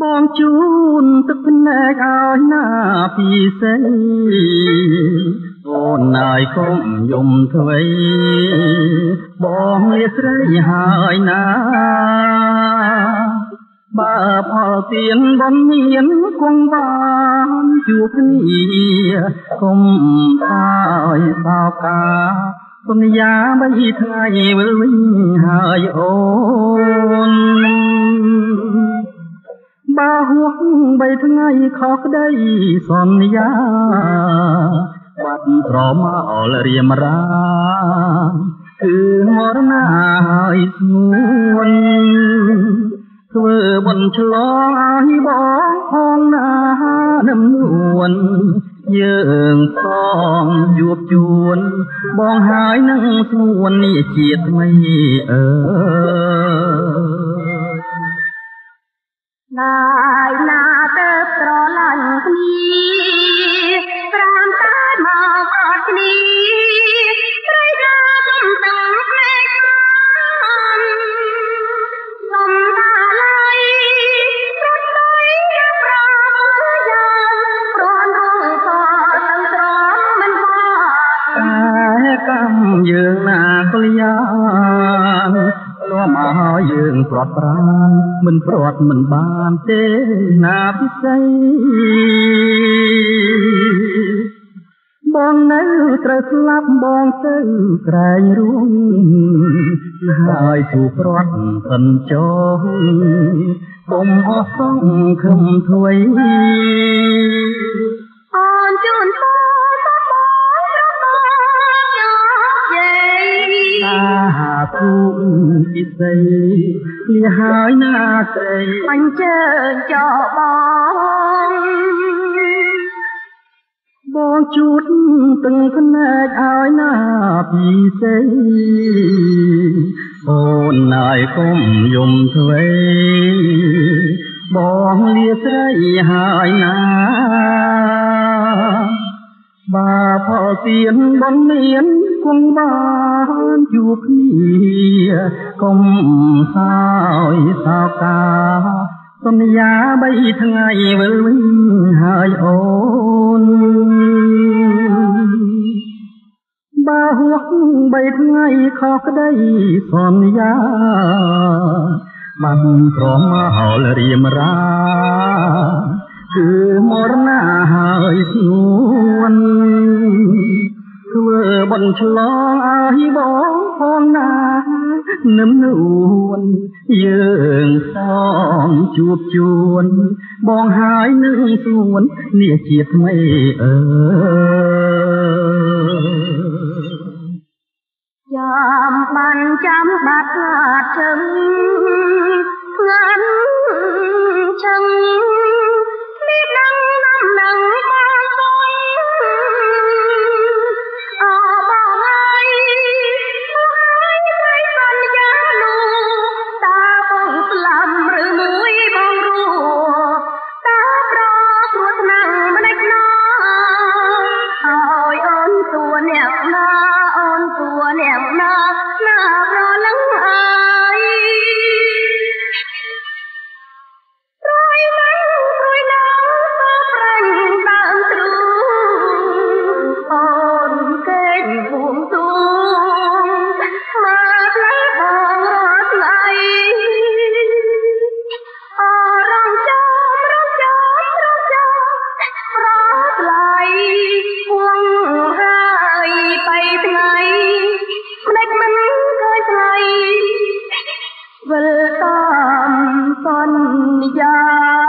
បងជូនទឹកភ្នែកឲ្យណាពីសេអូនណាយកុំយំធ្វេបងលាស្រីហើយណាបើផលទៀនបំមានគង់បានជួបគ្នាគុំហើយសោកាសន្យាបីថ្ងៃវិលវិញហើយអូន បើហួសបីថ្ងៃខុសក្តីសន្យាបាត់ស្រមអលរៀមរាគឺមរណាហើយស្ងួនធ្វើបន់ឆ្លងឲ្យបងផងណានឹមនួនយើងសងជួបជួន បងហើយនឹងស្ងួននេះជាថ្មីអើណា កម្មយើងណាកលយ៉ាងលាមឲ្យយើងព្រាត់ប្រានមិនព្រាត់មិនបានទេណាពិសីបងនៅត្រូវស្លាប់បងទៅក្រែងរួងហើយទូព្រាត់សិនចោកុំអស់សងខំធ្វេ សាធុពិសីលីហើយណាស្រីអញ្ជើញចោបងបងជូតទាំងភ្នែកឲ្យណាពិសីអូនណាយកុំយំធ្វេបងលាស្រីហើយណាបាផលទៀនបំមាន គុំបានជួបគ្នាកុំសោយសោកាសន្យាបីថ្ងៃវិលវិញហើយអូនបើហួសបីថ្ងៃខុសក្តីសន្យាបានក្រមហោលរៀមរាគឺមរណាហើយស្ងួនធ្វើប ន់ឆ្លងឲ្យបងផងណានឹមនួនយើងសងជួបជួន បងហើយនឹងសួននេះជាថ្មីអើចាំបានចាំបាត់ជឹងស្ងាត់ វិលតាមសន្យា